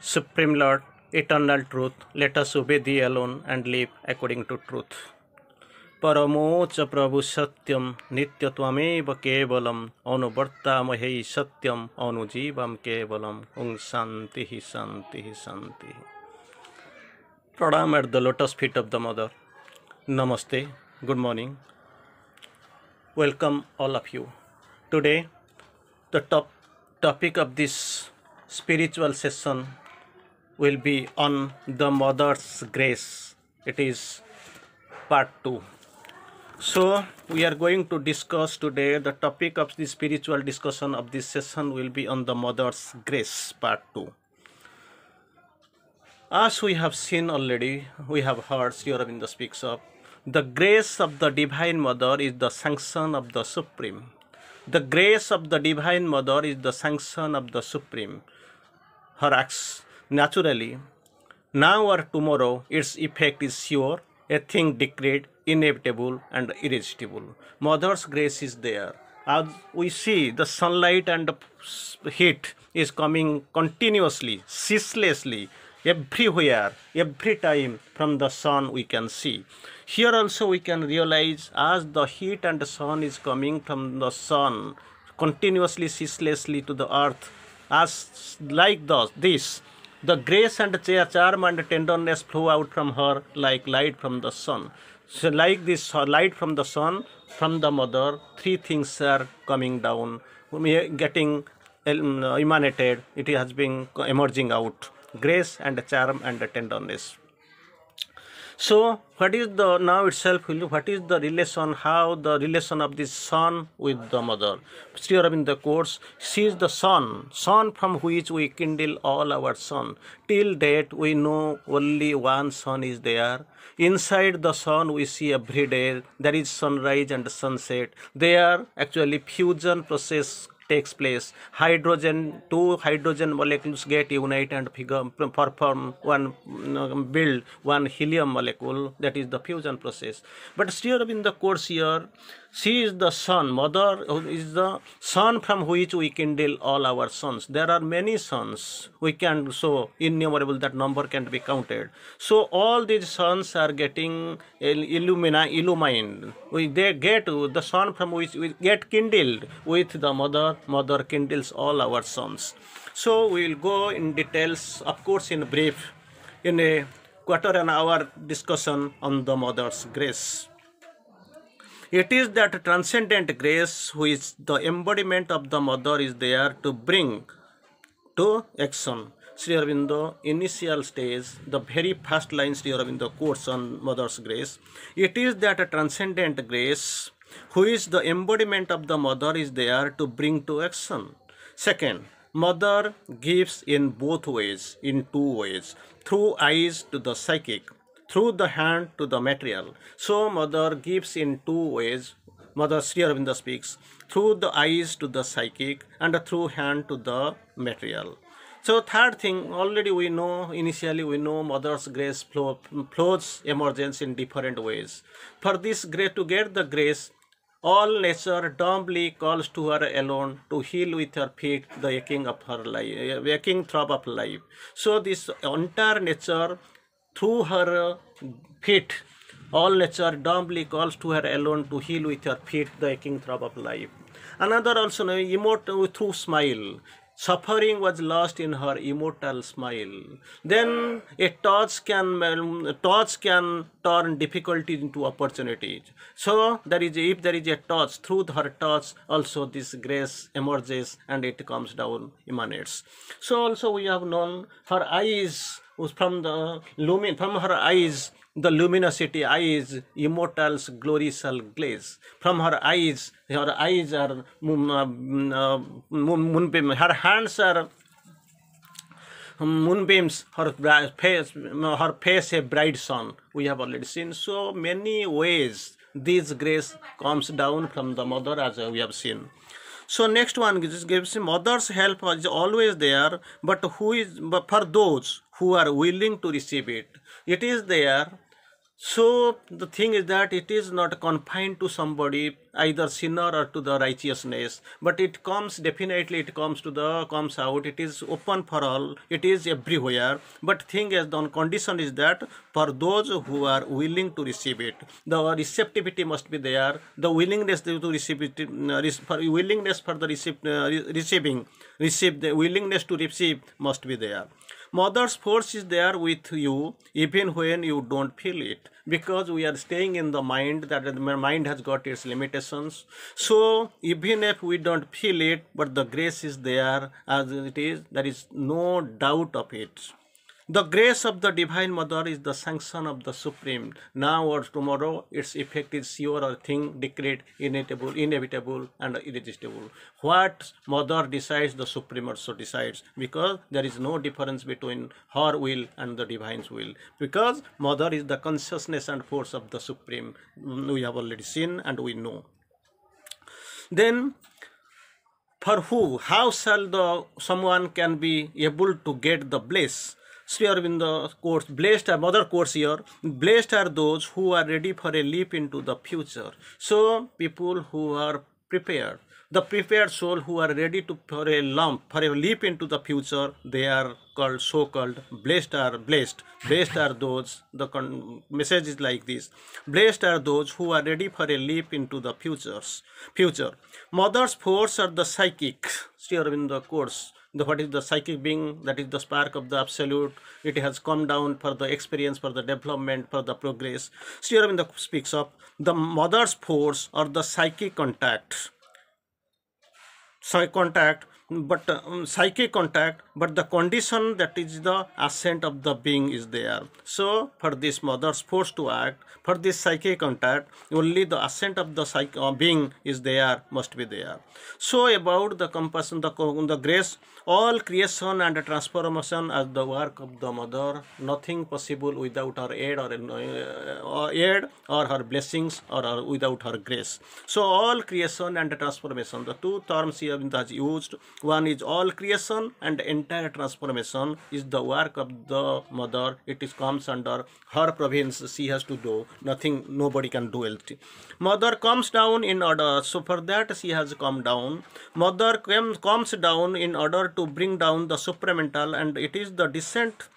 Supreme Lord, eternal truth, let us obey thee alone and live according to truth. परमोच प्रभु सत्यम नित्य त्वमेव केवलम अनुवर्तामहे सत्यम अनुजीवम केवलम ओम शांति ही शांति ही शांति Pradam at the lotus feet of the mother. Namaste. Good morning. Welcome all of you. Today, the top topic of this spiritual session will be on the mother's grace. It is part 2. So, we are going to discuss today the topic of the spiritual discussion of this session will be on the mother's grace, part 2. As we have seen already, we have heard Sri Aurobindo speaks of the grace of the Divine Mother is the sanction of the Supreme. The grace of the Divine Mother is the sanction of the Supreme. Her acts naturally, now or tomorrow, its effect is sure, a thing decreed, inevitable, and irresistible. Mother's grace is there. As we see, the sunlight and the heat is coming continuously, ceaselessly, everywhere, every time from the sun we can see. Here also we can realize as the heat and the sun is coming from the sun continuously, ceaselessly to the earth, as like thus, this, the grace and charm and tenderness flow out from her like light from the sun. So, like this uh, light from the sun, from the mother, three things are coming down, getting um, uh, emanated. It has been emerging out grace and charm and tenderness. So, what is the now itself? What is the relation? How the relation of the son with the mother? Sri Aurobindo quotes, "She is the sun, sun from which we kindle all our sun. Till date, we know only one sun is there. Inside the sun, we see every day there is sunrise and sunset. There, actually, fusion process takes place. Hydrogen, two hydrogen molecules get unite and figure, perform one, build one helium molecule. That is the fusion process. But still in the course here, she is the sun, mother is the sun from which we kindle all our suns. There are many suns. We can so innumerable that number can be counted. So all these suns are getting illumina, illumined. We they get the sun from which we get kindled with the mother. Mother kindles all our sons So we will go in details, of course, in brief, in a quarter an hour discussion on the mother's grace. It is that transcendent grace which the embodiment of the mother is there to bring to action. Sri Aurobindo, initial stage, the very first line Sri Aurobindo quotes on Mother's grace. It is that transcendent grace which the embodiment of the mother is there to bring to action. Second, mother gives in both ways, in two ways, through eyes to the psychic, through the hand to the material. So mother gives in two ways. Mother Sri Aurobindo speaks through the eyes to the psychic and through hand to the material. So third thing, already we know, initially we know mother's grace flow, flows emergence in different ways. For this grace, to get the grace, all nature dumbly calls to her alone to heal with her feet the aching of her life, eh, aching throb of life. So this entire nature through her feet, all nature dumbly calls to her alone to heal with her feet the aching throb of life. Another also immortal through smile. Suffering was lost in her immortal smile. Then a touch can touch can turn difficulties into opportunities. So there is if there is a touch through her touch, also this grace emerges and it comes down, emanates. So also we have known her eyes was from the lumin from her eyes the luminosity eyes immortal's shall glaze. From her eyes her eyes are mm, uh, mm, uh, moonbeam. Her hands are mm, moonbeams. Her face her face a bright sun. We have already seen so many ways this grace comes down from the mother as we have seen. So next one gives mother's help is always there but who is but for those who are willing to receive it it is there so the thing is that it is not confined to somebody either sinner or to the righteousness but it comes definitely it comes to the comes out. It is open for all. It is everywhere. But thing is the condition is that for those who are willing to receive it the receptivity must be there. The willingness to receive it uh, for willingness for the receive, uh, receiving receive the willingness to receive must be there Mother's force is there with you even when you don't feel it because we are staying in the mind that the mind has got its limitations. So even if we don't feel it, but the grace is there as it is, there is no doubt of it. The grace of the Divine Mother is the sanction of the Supreme. Now or tomorrow, its effect is sure or thing decreed, inevitable, inevitable, and irresistible. What Mother decides, the Supreme also decides, because there is no difference between her will and the Divine's will. Because Mother is the consciousness and force of the Supreme. We have already seen and we know. Then for who how shall the someone can be able to get the bliss Sri Aurobindo quotes, blessed are, mother quotes here, blessed are those who are ready for a leap into the future. So people who are prepared, the prepared soul who are ready to for a lump, for a leap into the future, they are called so-called blessed are blessed. Blessed are those, the message is like this. Blessed are those who are ready for a leap into the futures, future. Mother's force are the psychic, Sri Aurobindo quotes, the what is the psychic being that is the spark of the absolute it has come down for the experience for the development for the progress. Sri Aurobindo speaks of the mother's force or the psychic contact. Psychic contact but um, psychic contact but the condition that is the ascent of the being is there. So for this mother's force to act for this psychic contact only the ascent of the psych uh, being is there must be there. So about the compassion the, the grace all creation and transformation as the work of the mother nothing possible without her aid or uh, aid or her blessings or without her grace. So all creation and transformation the two terms here has used one is all creation and entire transformation is the work of the mother. It is comes under her province. She has to do nothing. Nobody can do it. Mother comes down in order. So for that she has come down. Mother comes down in order to bring down the supramental and it is the descent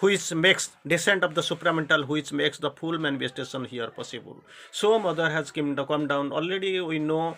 which makes descent of the supramental which makes the full manifestation here possible so mother has come down already we know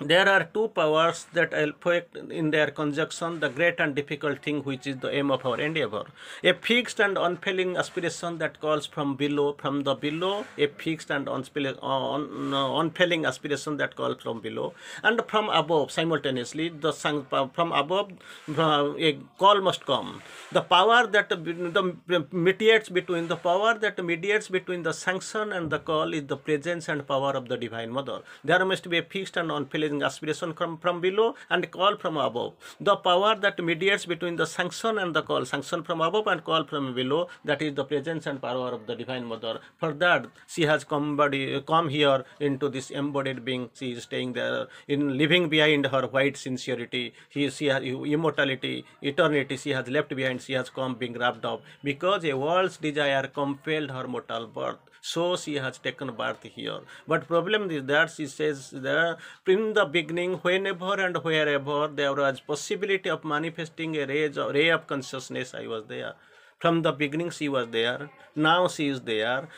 there are two powers that affect in their conjunction the great and difficult thing which is the aim of our endeavor. A fixed and unfailing aspiration that calls from below from the below. A fixed and unfailing uh, uh, aspiration that calls from below. And from above simultaneously the uh, from above a call must come. The power that the mediates between the power that mediates between the sanction and the call is the presence and power of the divine mother. There must be a fixed and unfailing aspiration from, from below and call from above. The power that mediates between the sanction and the call, sanction from above and call from below, that is the presence and power of the Divine Mother. For that, she has come, body, come here into this embodied being. She is staying there, in living behind her white sincerity. He, she has immortality, eternity. She has left behind. She has come being wrapped up because a world's desire compelled her mortal birth so she has taken birth here but problem is that she says that in the beginning whenever and wherever there was possibility of manifesting a ray, ray of consciousness i was there from the beginning she was there. Now she is there.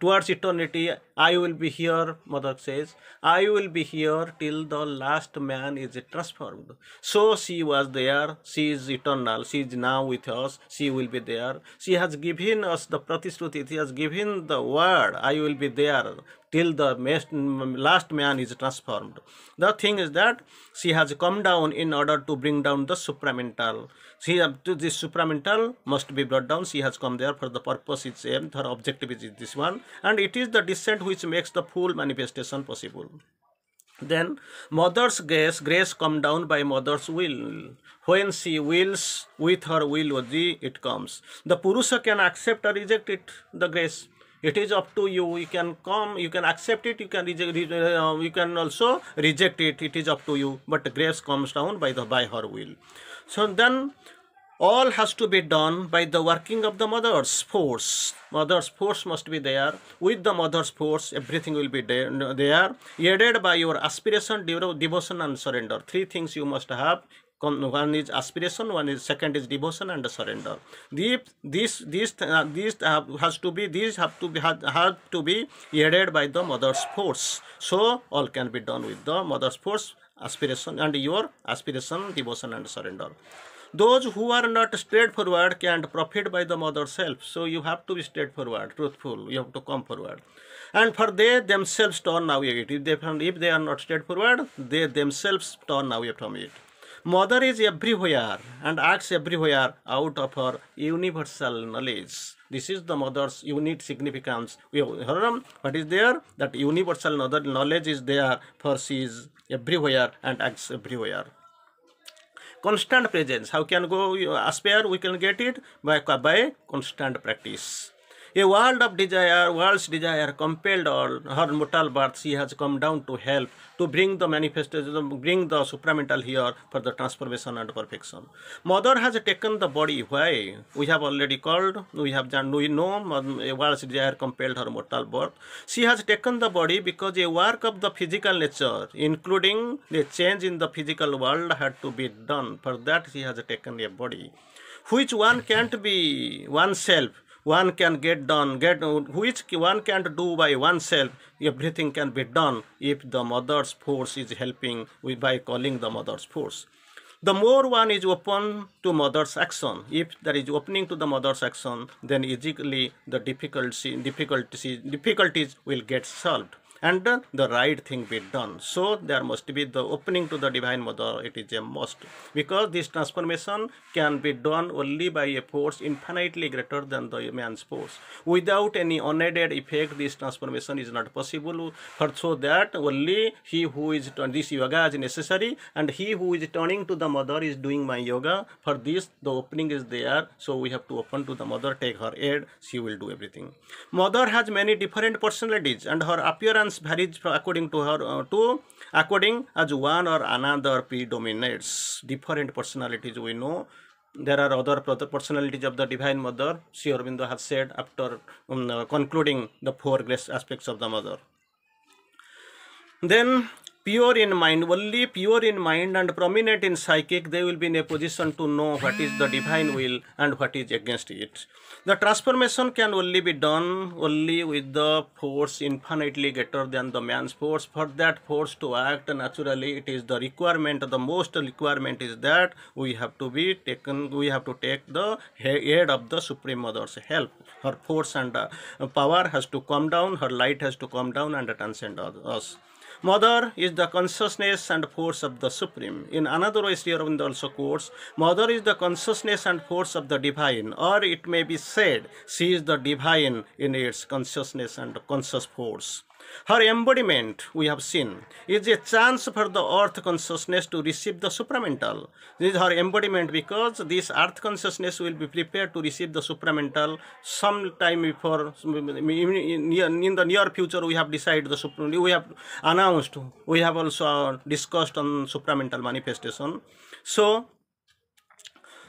Towards eternity, I will be here, mother says. I will be here till the last man is transformed. So she was there. She is eternal. She is now with us. She will be there. She has given us the Pratishruti. She has given the word. I will be there till the last man is transformed. The thing is that she has come down in order to bring down the supramental. She, this supramental must be brought down. She has come there for the purpose it's aimed. Um, her objective is this one. And it is the descent which makes the full manifestation possible. Then mother's grace, grace come down by mother's will. When she wills with her will, it comes. The Purusha can accept or reject it, the grace it is up to you you can come you can accept it you can reject uh, you can also reject it it is up to you but grace comes down by the by her will so then all has to be done by the working of the mother's force. Mother's force must be there. With the mother's force, everything will be there, aided by your aspiration, devotion, and surrender. Three things you must have one is aspiration one is second is devotion and surrender. These these these uh, these have, has to be these have to be have, have to be aided by the mother's force. So all can be done with the mother's force aspiration and your aspiration devotion and surrender. Those who are not straightforward can't profit by the mother's help. So you have to be straightforward truthful you have to come forward. And for they themselves turn away if they, if they are not straightforward they themselves turn away from it Mother is everywhere and acts everywhere out of her universal knowledge. This is the mother's unique significance. We heard what is there? That universal knowledge is there for she is everywhere and acts everywhere. Constant presence. How can go aspire? We can get it by, by constant practice. A world of desire, world's desire compelled all her mortal birth. She has come down to help, to bring the manifestation, bring the supramental here for the transformation and perfection. Mother has taken the body. Why? We have already called, we have done, we know um, a world's desire compelled her mortal birth. She has taken the body because a work of the physical nature, including the change in the physical world, had to be done. For that, she has taken a body which one can't be oneself one can get done, get which one can't do by oneself. Everything can be done if the mother's force is helping with by calling the mother's force. The more one is open to mother's action, if there is opening to the mother's action, then easily the difficulty, difficulties, difficulties will get solved and the right thing be done. So there must be the opening to the Divine Mother, it is a must. Because this transformation can be done only by a force infinitely greater than the man's force. Without any unaided effect, this transformation is not possible. For so that only he who is turning this yoga is necessary and he who is turning to the mother is doing my yoga. For this, the opening is there. So we have to open to the mother, take her aid, she will do everything. Mother has many different personalities and her appearance varies according to her uh, to according as one or another predominates different personalities we know. There are other personalities of the divine mother Sri Aurobindo has said after um, uh, concluding the four grace aspects of the mother. Then pure in mind, only pure in mind and prominent in psychic, they will be in a position to know what is the divine will and what is against it. The transformation can only be done only with the force infinitely greater than the man's force. For that force to act naturally, it is the requirement, the most requirement is that we have to be taken, we have to take the aid of the Supreme Mother's help. Her force and uh, power has to come down, her light has to come down and transcend us. Mother is the consciousness and force of the Supreme. In another way, Sri Aurobindo also quotes, Mother is the consciousness and force of the divine, or it may be said, she is the divine in its consciousness and conscious force. Her embodiment, we have seen, is a chance for the earth consciousness to receive the supramental. This is her embodiment because this earth consciousness will be prepared to receive the supramental sometime before, in the near future, we have decided the supramental, we have announced, we have also discussed on supramental manifestation. So,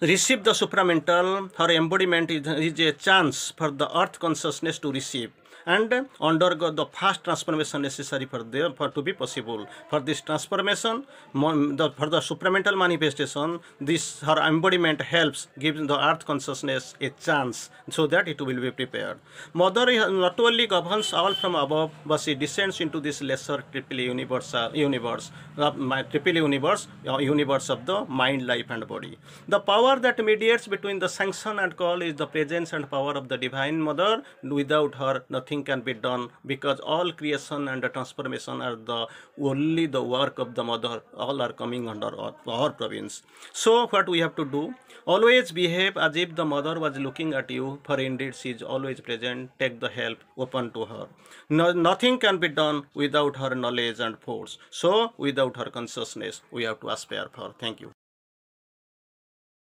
receive the supramental, her embodiment is, is a chance for the earth consciousness to receive and undergo the fast transformation necessary for them for to be possible. For this transformation, the, for the supramental manifestation, this her embodiment helps gives the earth consciousness a chance so that it will be prepared. Mother not only governs all from above, but she descends into this lesser triple universe, universe, uh, triple universe, uh, universe of the mind, life, and body. The power that mediates between the sanction and call is the presence and power of the divine mother. Without her, nothing nothing can be done because all creation and transformation are the only the work of the mother. All are coming under our, our province. So what we have to do? Always behave as if the mother was looking at you for indeed she is always present. Take the help open to her. No, nothing can be done without her knowledge and force. So without her consciousness we have to aspire for. Thank you